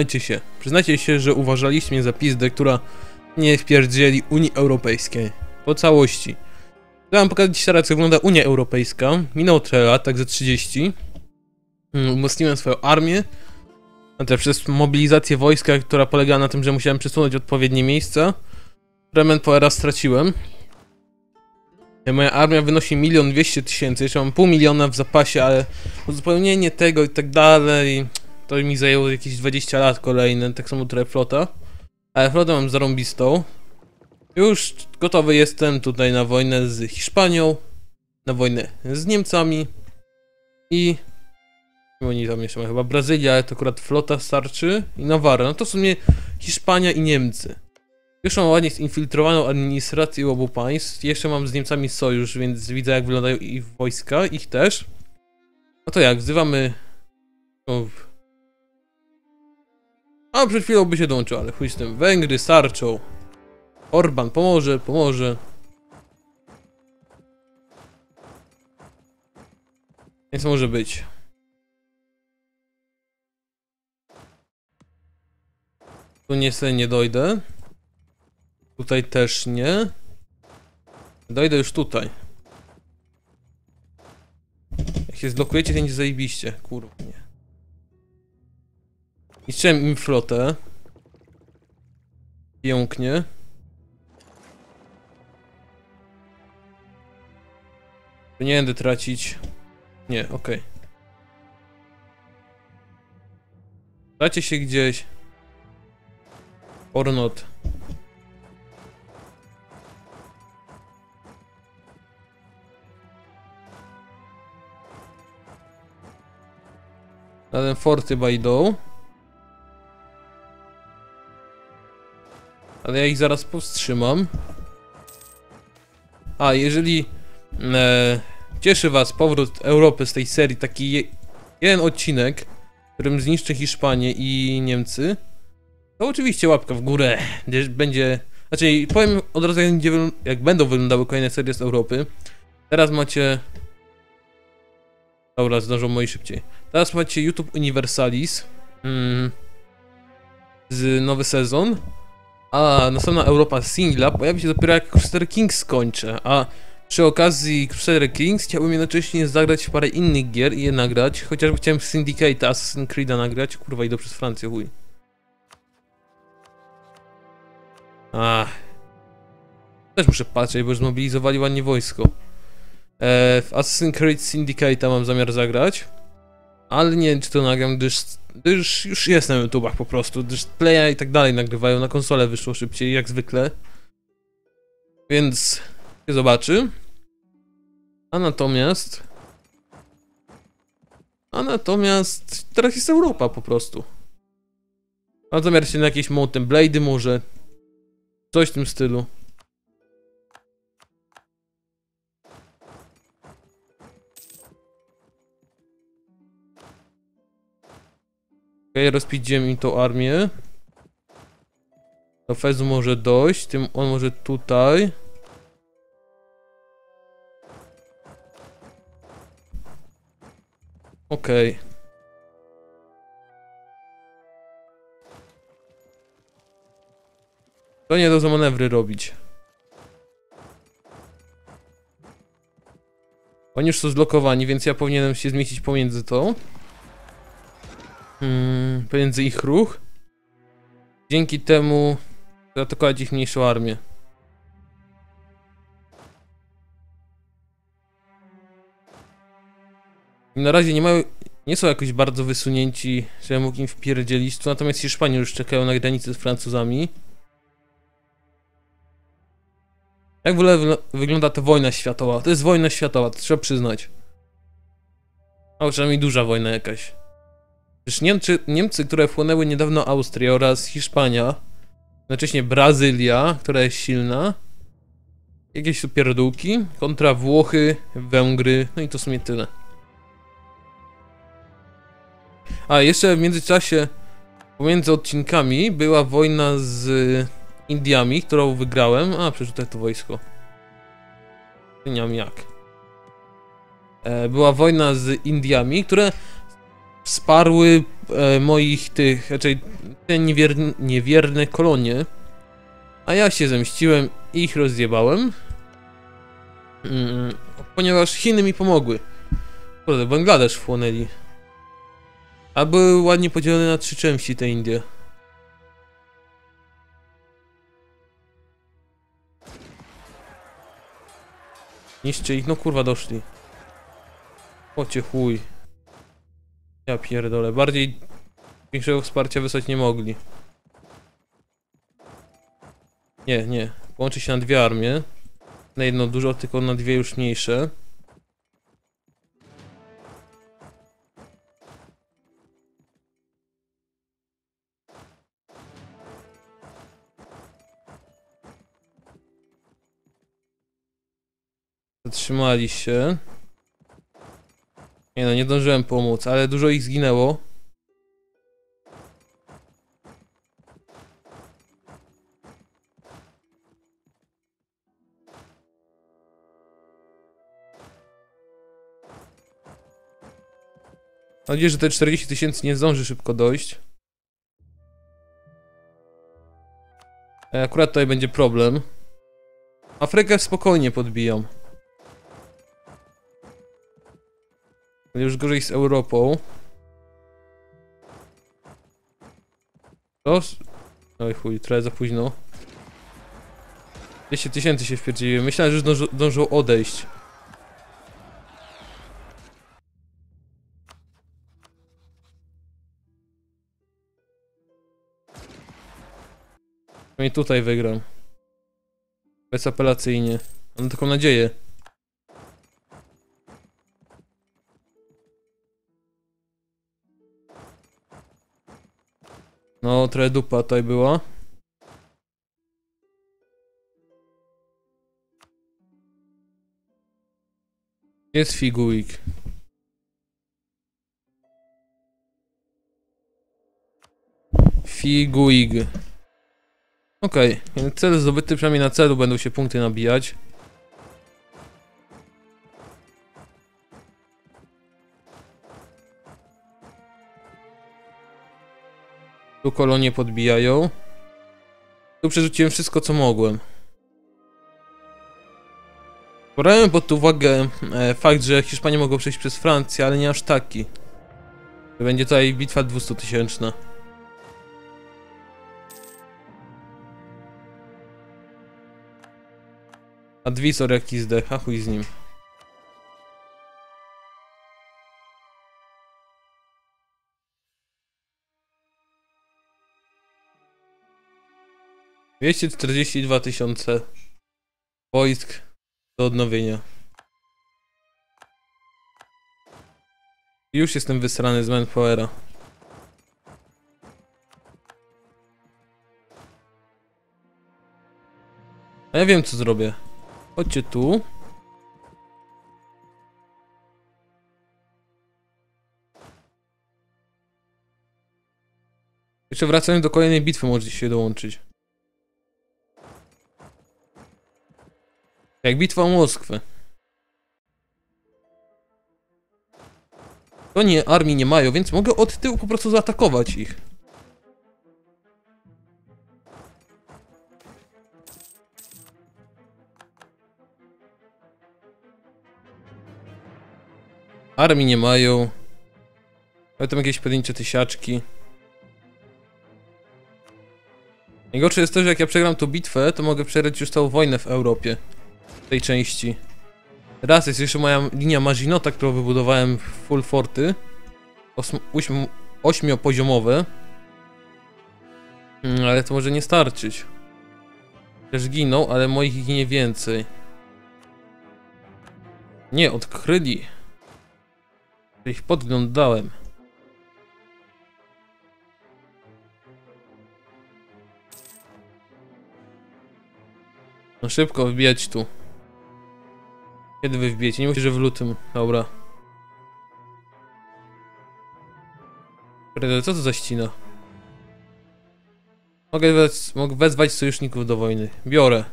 Przyznajcie się, przyznajcie się, że uważaliście mnie za pizdę, która nie wpierdzieli Unii Europejskiej. Po całości. Chcę wam pokazać teraz, jak wygląda Unia Europejska. Minął trochę lat, tak ze 30. Mm, Umocniłem swoją armię. A też przez mobilizację wojska, która polegała na tym, że musiałem przesunąć odpowiednie miejsca. Remen Powera straciłem. E, Moja armia wynosi milion dwieście tysięcy, jeszcze mam pół miliona w zapasie, ale uzupełnienie tego i tak dalej, to mi zajęło jakieś 20 lat kolejne, tak samo trochę flota. Ale flotę mam zarąbistą. Już gotowy jestem tutaj na wojnę z Hiszpanią, na wojnę z Niemcami i... Oni tam jeszcze mają chyba Brazylia, ale to akurat flota starczy i Nawara. No to w sumie Hiszpania i Niemcy. Już mam ładnie zinfiltrowaną administrację obu państw. Jeszcze mam z Niemcami sojusz, więc widzę jak wyglądają ich wojska, ich też. No to jak, wzywamy... O. A przed chwilą by się dołączył, ale chuj z tym. Węgry starczą. Orban pomoże, pomoże. Więc może być. Tu niestety nie dojdę. Tutaj też nie. Dojdę już tutaj. Jak się zblokujecie, to będzie zajebiście. Kurwa. Niszczyłem im flotę. Pięknie. Nie będę tracić. Nie, okej. Dacie się gdzieś. Or not. Na ten fort chyba idą. Ale ja ich zaraz powstrzymam. A, jeżeli e, cieszy was powrót Europy z tej serii, taki je, jeden odcinek, którym zniszczę Hiszpanię i Niemcy, to oczywiście łapka w górę, gdyż będzie... Znaczy, powiem od razu, jak będą wyglądały kolejne serie z Europy. Teraz macie... Dobra, zdążą moi szybciej. Teraz macie YouTube Universalis. Mm, z nowy sezon. A następna Europa Singla pojawi się dopiero jak Crusader Kings skończę. A przy okazji Crusader Kings chciałbym jednocześnie zagrać parę innych gier i je nagrać. Chociażby chciałem Syndicate, Assassin's Creed'a nagrać. Kurwa, idę przez Francję, chuj. Ach. Też muszę patrzeć, bo zmobilizowali ładnie wojsko. E, w Assassin's Creed Syndicate'a mam zamiar zagrać. Ale nie wiem, czy to nagram, gdyż, gdyż już jest na YouTubach po prostu, gdyż playa i tak dalej nagrywają, na konsolę wyszło szybciej, jak zwykle. Więc się zobaczy. A natomiast... A natomiast teraz jest Europa po prostu. Mam zamiar się na jakieś Mountain Blade'y może. Coś w tym stylu. Okej, okay, im tą armię. Do Fezu może dojść, tym on może tutaj. Okay. To nie do za manewry robić. Oni już są zblokowani, więc ja powinienem się zmieścić pomiędzy to. Hmm, pomiędzy ich ruch. Dzięki temu zaatakować ich mniejszą armię. Na razie nie mają, nie są jakoś bardzo wysunięci, że ja mógł im wpierdzielić tu, natomiast Hiszpanie już czekają na granicy z Francuzami. Jak w ogóle wygl- wygląda ta wojna światowa? To jest wojna światowa, to trzeba przyznać. A przynajmniej duża wojna jakaś. Przecież Niemcy, Niemcy, które wchłonęły niedawno Austrię oraz Hiszpania, jednocześnie Brazylia, która jest silna, jakieś tu pierdółki, kontra Włochy, Węgry, no i to w sumie tyle. A, jeszcze w międzyczasie, pomiędzy odcinkami, była wojna z Indiami, którą wygrałem. A, przecież tutaj to wojsko. Nie wiem jak. E, była wojna z Indiami, które wsparły e, moich tych, raczej te niewierne, niewierne kolonie. A ja się zemściłem i ich rozjebałem. Mm, ponieważ Chiny mi pomogły. Kurde, Bangladesz wchłonęli. A były ładnie podzielone na trzy części te Indie. Niszczy ich, no kurwa doszli. Ocie chuj. Ja pierdolę, bardziej większego wsparcia wysłać nie mogli. Nie, nie. Połączy się na dwie armie. Na jedno dużo, tylko na dwie już mniejsze. Zatrzymali się. Nie no, nie zdążyłem pomóc, ale dużo ich zginęło. Mam nadzieję, że te 40 tysięcy nie zdąży szybko dojść. E, Akurat tutaj będzie problem. Afrykę spokojnie podbijam. Już gorzej z Europą. To? Oj chuj, trochę za późno. 200 tysięcy się wpierdziły. Myślałem, że już dążą, dążą odejść. No i tutaj wygram. Bezapelacyjnie. Mam taką nadzieję. No, trochę dupa tutaj była. Jest figuik. Figuig. Okej, okay. cel zdobyty, przynajmniej na celu będą się punkty nabijać. Tu kolonie podbijają. Tu przerzuciłem wszystko co mogłem. Brałem pod uwagę e, fakt, że Hiszpanie mogą przejść przez Francję, ale nie aż taki. Będzie tutaj bitwa 200 tysięczna. Adwisor jakiś zdech, a chuj z nim. Dwieście czterdzieści dwa tysiące wojsk do odnowienia. Już jestem wysrany z manpowera. A ja wiem co zrobię. Chodźcie tu. Jeszcze wracając do kolejnej bitwy możecie się dołączyć. Jak bitwa o Moskwę. To nie, armii nie mają, więc mogę od tyłu po prostu zaatakować ich. Armii nie mają. Ale tam jakieś pojedyncze tysiaczki. Najgorsze jest to, że jak ja przegram tą bitwę, to mogę przegrać już całą wojnę w Europie. Tej części. Raz jest jeszcze moja linia Maginota, którą wybudowałem w full forty. Osm ośmiopoziomowe. Hmm, ale to może nie starczyć. Też giną, ale moich ginie więcej. Nie, odkryli. Ich podglądałem. No szybko wbijać tu. Kiedy wy wbijecie? Nie musicie, że w lutym. Dobra. Kurde, co to za ścina? Mogę, mogę wezwać sojuszników do wojny. Biorę.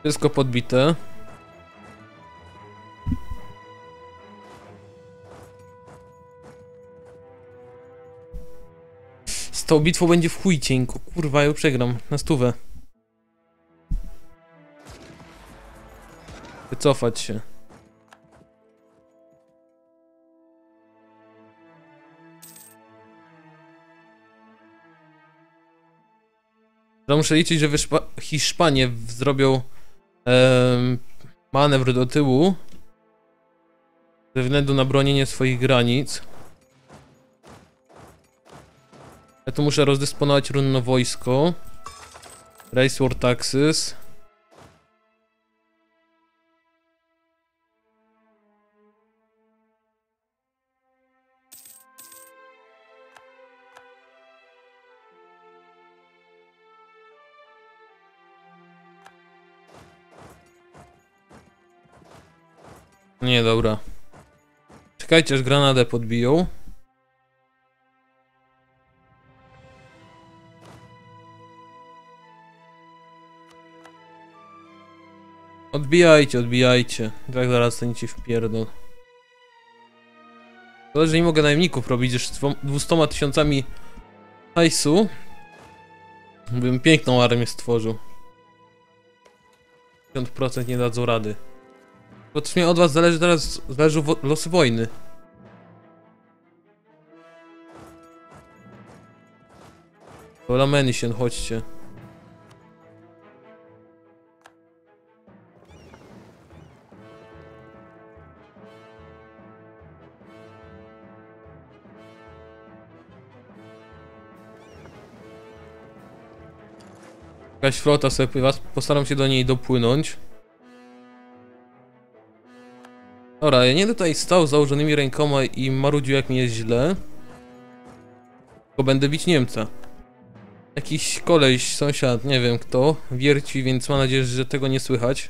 Wszystko podbite. Tą bitwą będzie w chuj cienko. Kurwa, ja przegram. Na stówę. Wycofać się. No muszę liczyć, że Hiszpanie zrobią em, manewr do tyłu ze względu na bronienie swoich granic. Ja tu muszę rozdysponować runno wojsko. Race War Taxes. Nie, dobra. Czekajcie, aż granadę podbiją. Odbijajcie, odbijajcie. Tak zaraz staniecie w pierdol. To, że nie mogę najemników robić z dwoma- 200 tysiącami hajsu. Bym piękną armię stworzył. 50% nie dadzą rady. Bo to sumie od was zależy teraz, zależy losy wojny. Dobra, Menisien, chodźcie. Jakaś flota sobie pływa, postaram się do niej dopłynąć. Dobra, ja nie tutaj stał z założonymi rękoma i marudził jak mi jest źle. Tylko będę bić Niemca. Jakiś koleś, sąsiad, nie wiem kto, wierci, więc mam nadzieję, że tego nie słychać.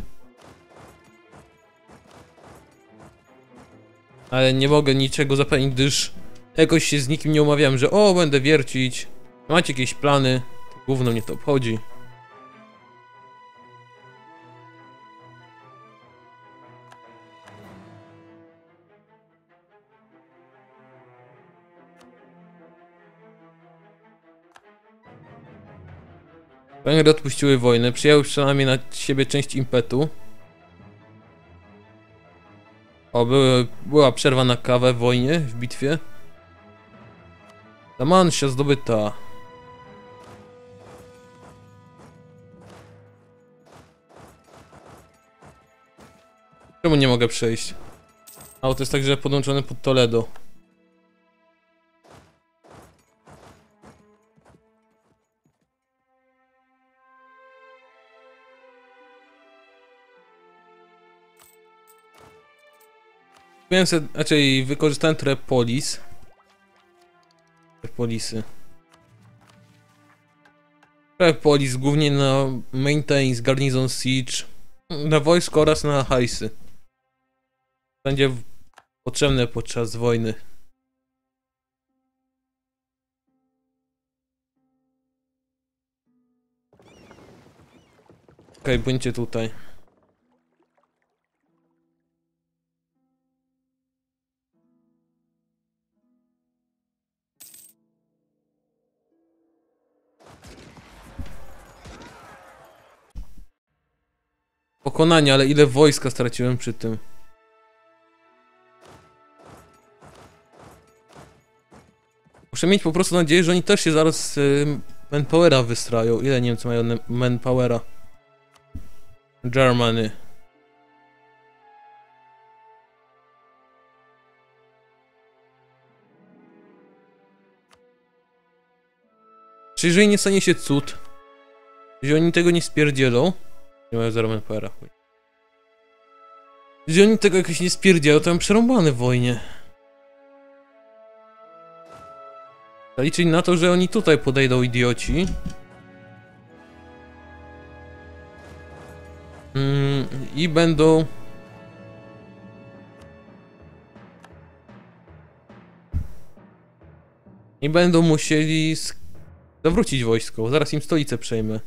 Ale nie mogę niczego zapewnić, gdyż jakoś się z nikim nie umawiałem, że o, będę wiercić. Macie jakieś plany? To gówno mnie to obchodzi. Węgry odpuściły wojnę, przyjęły przynajmniej na siebie część impetu. O, były, była przerwa na kawę w wojnie, w bitwie. La Mancha zdobyta. Czemu nie mogę przejść? A, to jest także podłączone pod Toledo. Miałem sobie, raczej wykorzystałem trochę polis. Polisy. Głównie na maintenance, garnizon siege, na wojsko oraz na hajsy. Będzie potrzebne podczas wojny. Okej, okay, bądźcie tutaj. Pokonanie, ale ile wojska straciłem przy tym. Muszę mieć po prostu nadzieję, że oni też się zaraz y, manpowera wystrają. Ile Niemcy mają manpowera? Germany. Czy jeżeli nie stanie się cud, jeżeli oni tego nie spierdzielą, nie mają zero manpowera, chuj. Jeżeli oni tego jakoś nie spierdzielą, to mam przerąbane w wojnie. Liczyć na to, że oni tutaj podejdą idioci. Mm, I będą... I będą musieli zawrócić wojsko. Zaraz im stolicę przejmę.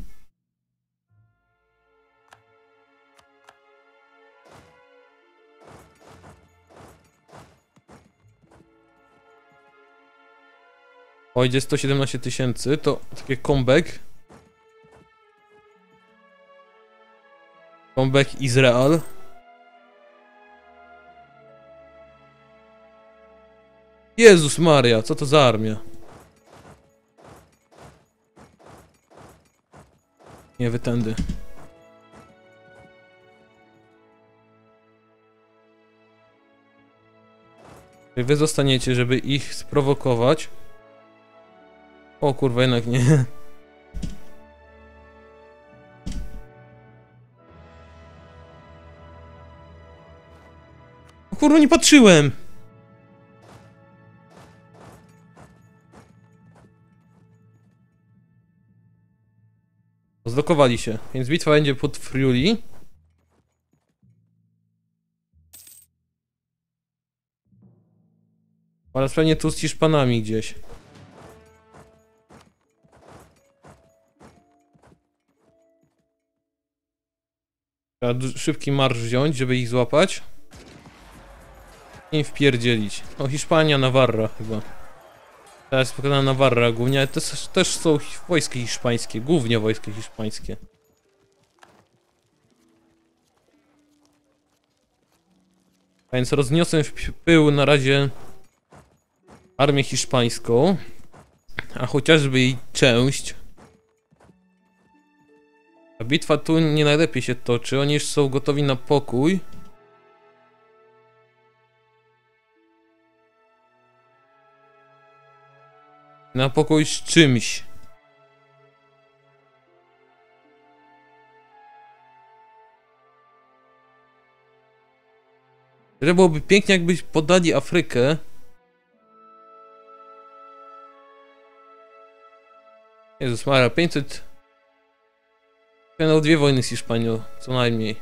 O, idzie 117 tysięcy, to takie comeback. Comeback Izrael. Jezus Maria, co to za armia? Nie, wy tędy. Czyli Wy zostaniecie, żeby ich sprowokować. O kurwa, jednak nie. O kurwa, nie patrzyłem! Zlokowali się, więc bitwa będzie pod Friuli. Oraz pewnie tu z Hiszpanami gdzieś. Trzeba szybki marsz wziąć, żeby ich złapać. I wpierdzielić. O, Hiszpania, Navarra chyba. Teraz jest pokazana Navarra głównie, ale też, też są wojska hiszpańskie, głównie wojska hiszpańskie. A więc rozniosłem w pył na razie armię hiszpańską, a chociażby jej część. A bitwa tu nie najlepiej się toczy, oni już są gotowi na pokój. Na pokój z czymś. Że byłoby pięknie, jakbyś podali Afrykę. Jezus Maria, 500... Miał dwie wojny z Hiszpanią, co najmniej.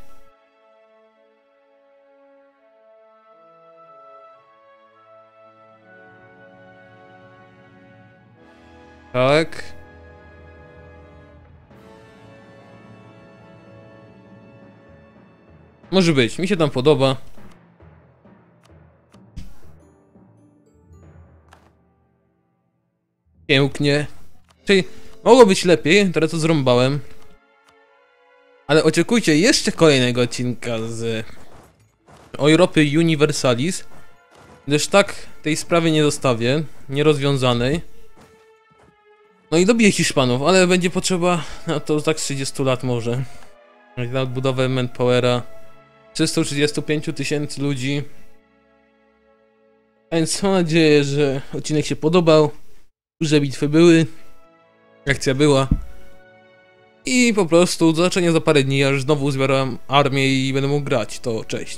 Tak. Może być, mi się tam podoba. Pięknie. Czyli mogło być lepiej, teraz to zrąbałem. Ale oczekujcie jeszcze kolejnego odcinka z Europy Universalis. Gdyż tak tej sprawy nie zostawię, nierozwiązanej. No i dobiję Hiszpanów, ale będzie potrzeba na to tak z 30 lat może. Na odbudowę manpowera 335 tysięcy ludzi. Więc mam nadzieję, że odcinek się podobał. Duże bitwy były. Akcja była. I po prostu do za parę dni, aż znowu zbieram armię i będę mógł grać. To cześć.